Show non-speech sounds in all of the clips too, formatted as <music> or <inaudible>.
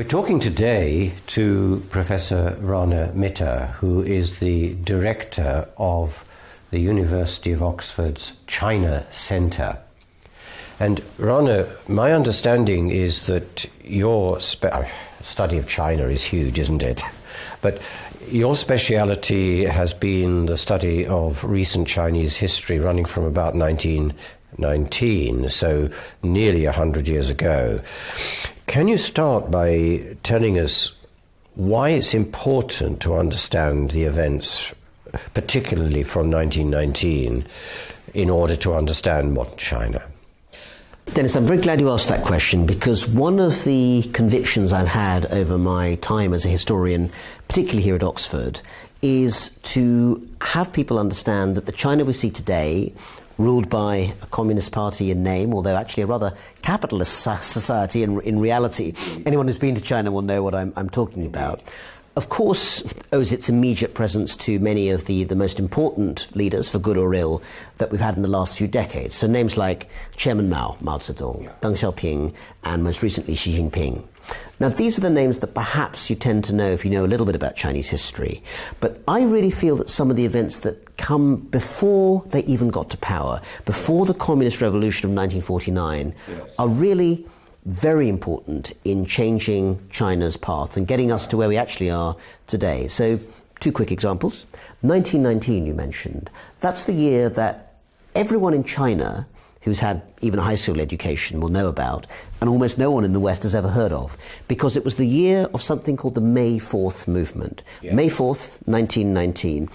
We're talking today to Professor Rana Mitter, who is the director of the University of Oxford's China Centre. And Rana, my understanding is that your spe- uh, study of China is huge, isn't it? But your speciality has been the study of recent Chinese history running from about 1919, so nearly 100 years ago. Can you start by telling us why it's important to understand the events, particularly from 1919, in order to understand modern China? Denis, I'm very glad you asked that question because one of the convictions I've had over my time as a historian, particularly here at Oxford, is to have people understand that the China we see today ruled by a communist party in name, although actually a rather capitalist society in, in reality. Anyone who's been to China will know what I'm, I'm talking about of course, owes its immediate presence to many of the, the most important leaders, for good or ill, that we've had in the last few decades. So names like Chairman Mao, Mao Zedong, Deng Xiaoping, and most recently Xi Jinping. Now, these are the names that perhaps you tend to know if you know a little bit about Chinese history. But I really feel that some of the events that come before they even got to power, before the Communist Revolution of 1949, yes. are really very important in changing China's path and getting us to where we actually are today. So, two quick examples. 1919, you mentioned. That's the year that everyone in China who's had even a high school education will know about, and almost no one in the West has ever heard of, because it was the year of something called the May 4th movement. Yeah. May 4th, 1919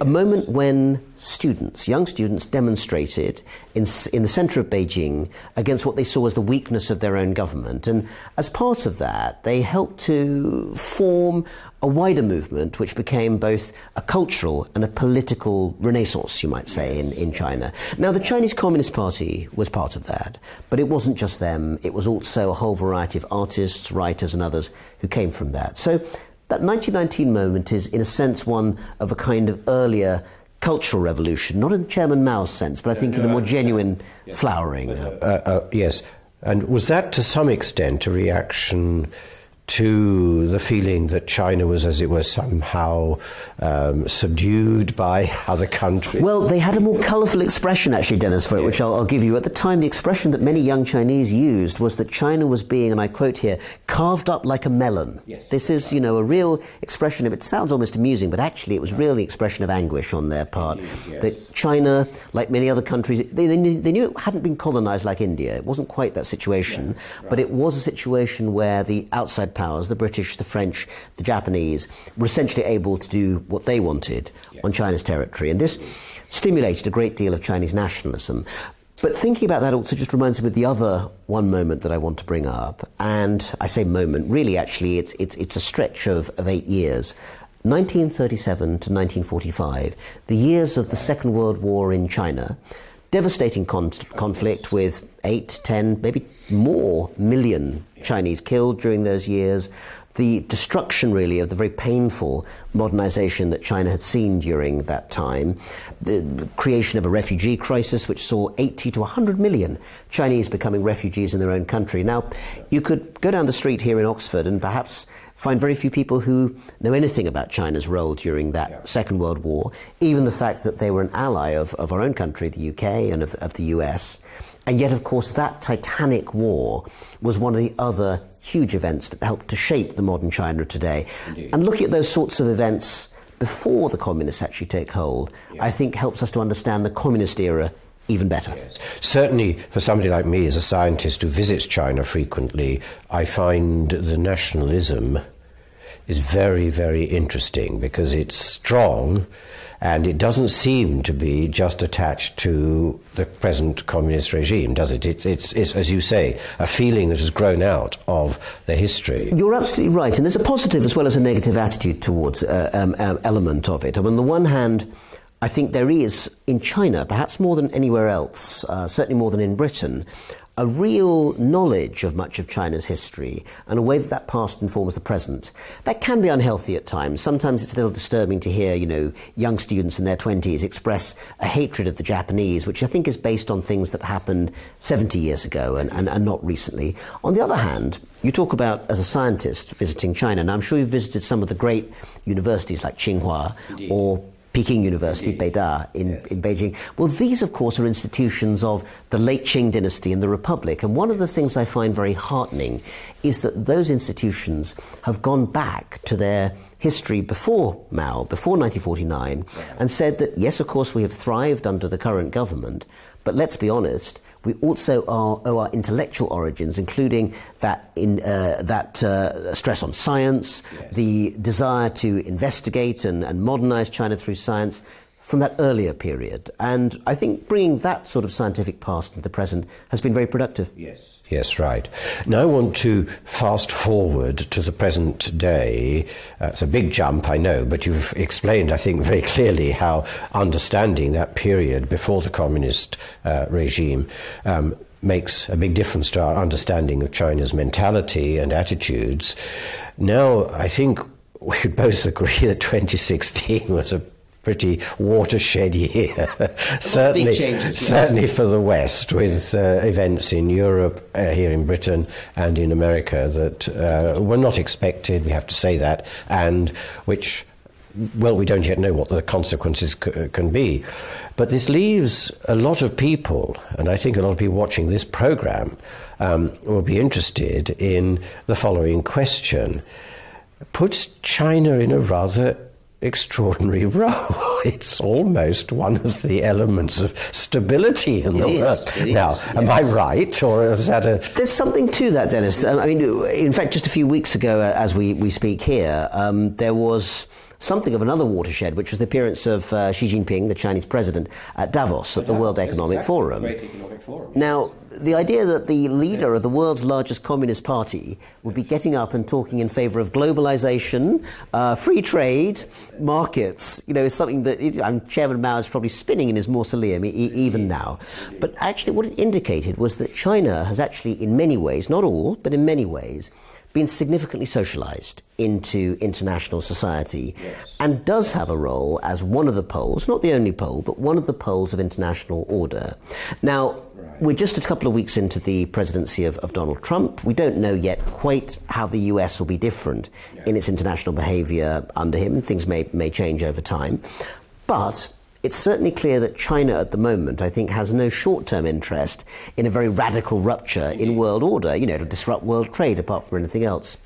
a moment when students, young students, demonstrated in, in the center of Beijing against what they saw as the weakness of their own government. And as part of that, they helped to form a wider movement which became both a cultural and a political renaissance, you might say, in, in China. Now, the Chinese Communist Party was part of that, but it wasn't just them, it was also a whole variety of artists, writers, and others who came from that. So that 1919 moment is, in a sense, one of a kind of earlier cultural revolution, not in Chairman Mao's sense, but I think in a more genuine flowering. Uh, uh, yes. And was that to some extent a reaction to the feeling that China was, as it were, somehow um, subdued by other countries? Well, they had a more colourful expression, actually, Denis, for it, which I'll, I'll, give you. At the time, the expression that many young Chinese used was that China was being, and I quote here, carved up like a melon. Yes, this is, you know, a real expression of it. Sounds almost amusing, but actually, it was really an expression of anguish on their part. Yes. That China, like many other countries, they, they, knew, they knew it hadn't been colonised like India. It wasn't quite that situation, yeah, right. but it was a situation where the outside powers, the British, the French, the Japanese, were essentially able to do what they wanted yeah. on China's territory. And this stimulated a great deal of Chinese nationalism. But thinking about that also just reminds me of the other one moment that I want to bring up. And I say moment, really, actually, it's, it's, it's a stretch of, of eight years. 1937 to 1945, the years of the Second World War in China, devastating con- conflict with eight, ten, maybe more million Chinese killed during those years, the destruction really of the very painful modernization that China had seen during that time, the, creation of a refugee crisis which saw 80 to 100 million Chinese becoming refugees in their own country. Now, you could go down the street here in Oxford and perhaps find very few people who know anything about China's role during that yeah. Second World War, even the fact that they were an ally of, of our own country, the UK, and of, of the US. And yet, of course, that titanic war was one of the other huge events that helped to shape the modern China today. Indeed. And looking at those sorts of events before the communists actually take hold, yeah. I think helps us to understand the communist era even better. Yes. Certainly, for somebody like me as a scientist who visits China frequently, I find the nationalism is very, very interesting because it's strong and it doesn't seem to be just attached to the present communist regime, does it? It's, it's, it's, as you say, a feeling that has grown out of the history. You're absolutely right, and there's a positive as well as a negative attitude towards uh, um, um, element of it. Mean, on the one hand, I think there is in China, perhaps more than anywhere else, uh, certainly more than in Britain, a real knowledge of much of China's history and a way that that past informs the present. That can be unhealthy at times. Sometimes it's a little disturbing to hear, you know, young students in their 20s express a hatred of the Japanese, which I think is based on things that happened 70 years ago and, and, and not recently. On the other hand, you talk about, as a scientist, visiting China, and I'm sure you've visited some of the great universities like Tsinghua Indeed. or Peking University. Beida, in, yes. in Beijing. Well, these, of course, are institutions of the late Qing dynasty and the Republic. And one of the things I find very heartening is that those institutions have gone back to their history before Mao, before 1949, and said that, yes, of course, we have thrived under the current government, but let's be honest, we also are, owe our intellectual origins, including that, in, uh, that uh, stress on science, yes. the desire to investigate and, and modernize China through science from that earlier period. And I think bringing that sort of scientific past into the present has been very productive. Yes. Yes, right. Now I want to fast forward to the present day. Uh, it's a big jump, I know, but you've explained, I think, very clearly how understanding that period before the communist uh, regime um, makes a big difference to our understanding of China's mentality and attitudes. Now, I think we could both <laughs> agree that 2016 was a pretty watershed year. <laughs> certainly, changes, certainly yes. for the West, with uh, events in Europe, uh, here in Britain, and in America that uh, were not expected. We have to say that, and which. Well, we don't yet know what the consequences c- can be. But this leaves a lot of people, and I think a lot of people watching this program um, will be interested in the following question. Puts China in a rather extraordinary <laughs> role. It's almost one of the elements of stability in the world. Now, is, am I right, or is that a? There's something to that, Denis. Um, I mean, in fact, just a few weeks ago, uh, as we we speak here, um, there was something of another watershed, which was the appearance of uh, Xi Jinping, the Chinese president, at Davos at the World Economic exactly. Forum. Economic Forum. Now, the idea that the leader of the world's largest communist party would be getting up and talking in favor of globalization, uh, free trade, markets, you know, is something that I'm Chairman Mao is probably spinning in his mausoleum e- even now. But actually, what it indicated was that China has actually, in many ways, not all, but in many ways, been significantly socialized into international society yes. and does have a role as one of the poles, not the only pole, but one of the poles of international order. Now, right. we're just a couple of weeks into the presidency of, of, Donald Trump. We don't know yet quite how the US will be different yeah. in its international behavior under him. Things may, may change over time. But it's certainly clear that China at the moment, I think, has no short term interest in a very radical rupture in world order, you know, to disrupt world trade apart from anything else.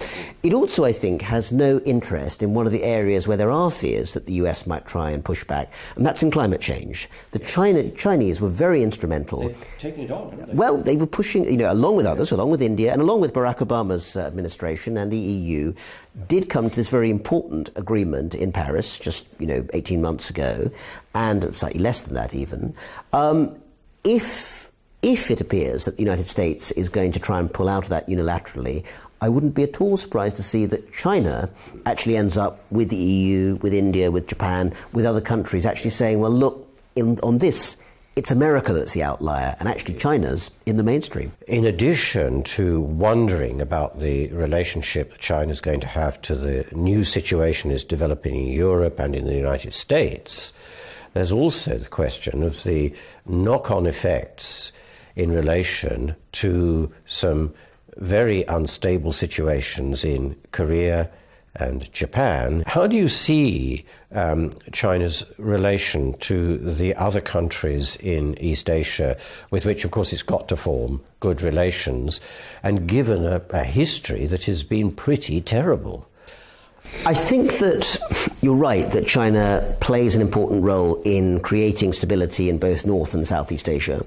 It also, I think, has no interest in one of the areas where there are fears that the US might try and push back, and that's in climate change. The China, Chinese were very instrumental. They've taken it on, they? Well, they were pushing, you know, along with others, along with India, and along with Barack Obama's uh, administration and the EU, did come to this very important agreement in Paris just, you know, 18 months ago, and slightly less than that even. Um, if, if it appears that the United States is going to try and pull out of that unilaterally, I wouldn't be at all surprised to see that China actually ends up with the EU, with India, with Japan, with other countries actually saying, well, look, in, on this, it's America that's the outlier, and actually China's in the mainstream. In addition to wondering about the relationship that China's going to have to the new situation is developing in Europe and in the United States, there's also the question of the knock on effects in relation to some very unstable situations in Korea and Japan. How do you see um, China's relation to the other countries in East Asia, with which, of course, it's got to form good relations, and given a, a history that has been pretty terrible? I think that <laughs> you're right that China plays an important role in creating stability in both North and Southeast Asia.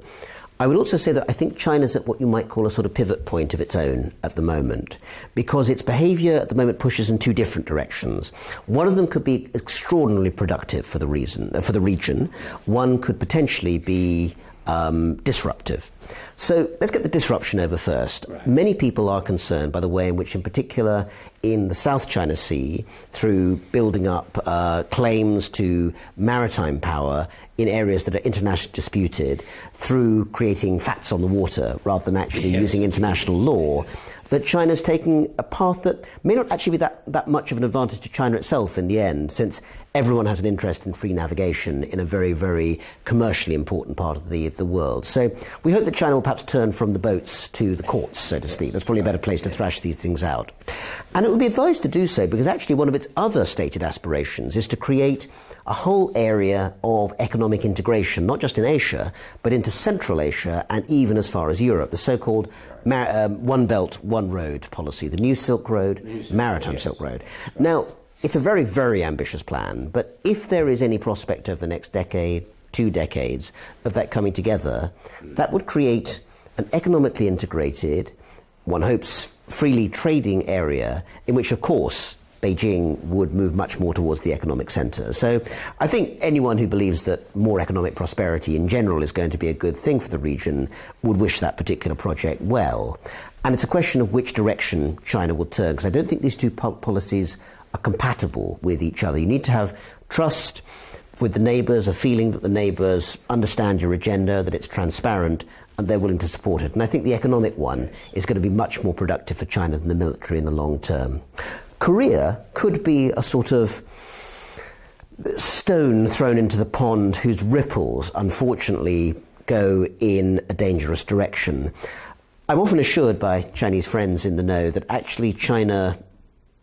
I would also say that I think China's at what you might call a sort of pivot point of its own at the moment, because its behaviour at the moment pushes in two different directions. One of them could be extraordinarily productive for the reason uh, for the region. One could potentially be um, disruptive So let's get the disruption over first. Right. Many people are concerned by the way in which, in particular, in the South China Sea, through building up uh, claims to maritime power in areas that are internationally disputed, through creating facts on the water rather than actually yes. using international law, that China's taking a path that may not actually be that, that much of an advantage to China itself in the end, since everyone has an interest in free navigation in a very, very commercially important part of the, the world. So we hope that China will perhaps turn from the boats to the courts, so to speak. That's probably a better place to thrash these things out. And it would be advised to do so because actually one of its other stated aspirations is to create a whole area of economic integration, not just in Asia, but into Central Asia and even as far as Europe, the so called Mar- um, One Belt, One Road policy, the New Silk Road, New Silk Maritime yes. Silk Road. Now, it's a very, very ambitious plan, but if there is any prospect over the next decade, two decades, of that coming together, that would create an economically integrated, one hopes, freely trading area in which, of course, Beijing would move much more towards the economic center. So I think anyone who believes that more economic prosperity in general is going to be a good thing for the region would wish that particular project well. And it's a question of which direction China will turn, because I don't think these two policies are compatible with each other. You need to have trust with the neighbors, a feeling that the neighbors understand your agenda, that it's transparent, and they're willing to support it. And I think the economic one is going to be much more productive for China than the military in the long term. Korea could be a sort of stone thrown into the pond whose ripples, unfortunately, go in a dangerous direction. I'm often assured by Chinese friends in the know that actually China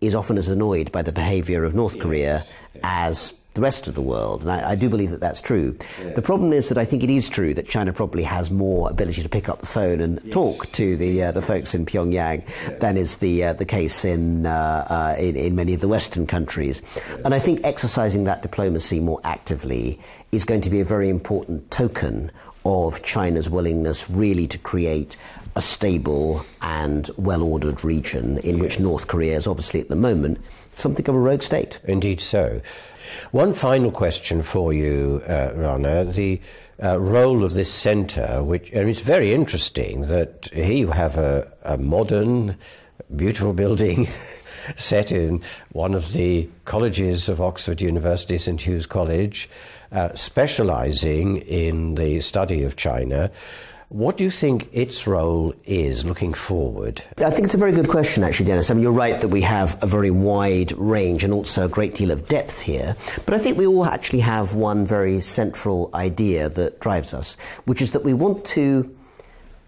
is often as annoyed by the behavior of North Korea as the rest of the world. And I, I do believe that that's true. Yeah. The problem is that I think it is true that China probably has more ability to pick up the phone and yes. talk to the uh, the folks in Pyongyang yeah. than is the uh, the case in, uh, uh in, in many of the Western countries. Yeah. And I think exercising that diplomacy more actively is going to be a very important token of China's willingness really to create a stable and well ordered region in which North Korea is obviously at the moment something of a rogue state. Indeed so. One final question for you, uh, Rana. The uh, role of this centre, which and it's very interesting that here you have a, a modern, beautiful building <laughs> set in one of the colleges of Oxford University, St Hugh's College, uh, specialising in the study of China. What do you think its role is looking forward? I think it's a very good question, actually, Denis. I mean, you're right that we have a very wide range and also a great deal of depth here. But I think we all actually have one very central idea that drives us, which is that we want to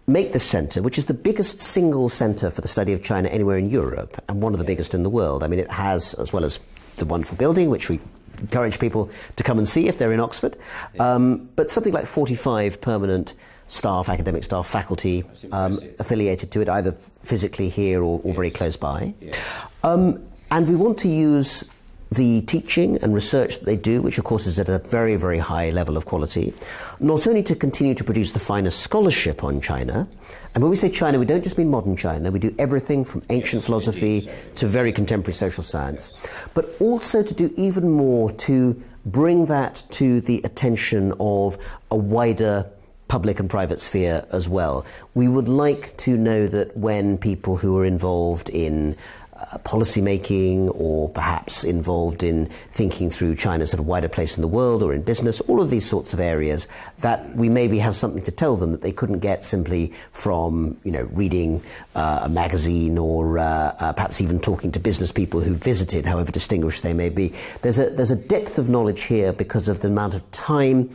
make the centre, which is the biggest single centre for the study of China anywhere in Europe and one of the biggest in the world. I mean, it has, as well as the wonderful building, which we encourage people to come and see if they're in Oxford, um, but something like 45 permanent staff, academic staff, faculty um, affiliated to it, either physically here or, or very close by. Um, and we want to use the teaching and research that they do, which of course is at a very, very high level of quality, not only to continue to produce the finest scholarship on China, and when we say China, we don't just mean modern China, we do everything from ancient yes, philosophy to very contemporary social science, but also to do even more to bring that to the attention of a wider public and private sphere as well. We would like to know that when people who are involved in policy making or perhaps involved in thinking through China's sort of wider place in the world or in business, all of these sorts of areas, that we maybe have something to tell them that they couldn't get simply from, you know, reading uh, a magazine or uh, uh perhaps even talking to business people who visited, however distinguished they may be. There's a, there's a depth of knowledge here because of the amount of time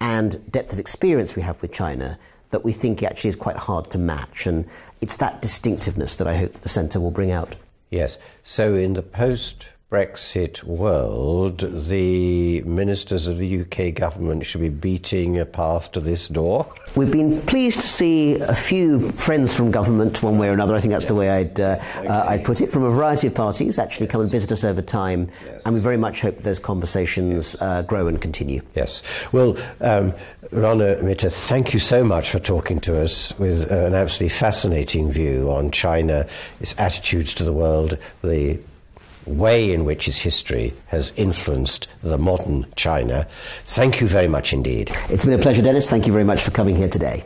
and depth of experience we have with China that we think actually is quite hard to match. And it's that distinctiveness that I hope that the centre will bring out. Yes. So in the post Brexit world, the ministers of the UK government should be beating a path to this door? We've been pleased to see a few friends from government, one way or another. I think that's yes. the way I'd, uh, okay. uh, I'd put it, from a variety of parties actually come and visit us over time. Yes. And we very much hope that those conversations uh, grow and continue. Yes. Well, um, Rana Mitter, thank you so much for talking to us with an absolutely fascinating view on China, its attitudes to the world, the way in which its history has influenced the modern China. Thank you very much indeed. It's been a pleasure, Denis. Thank you very much for coming here today.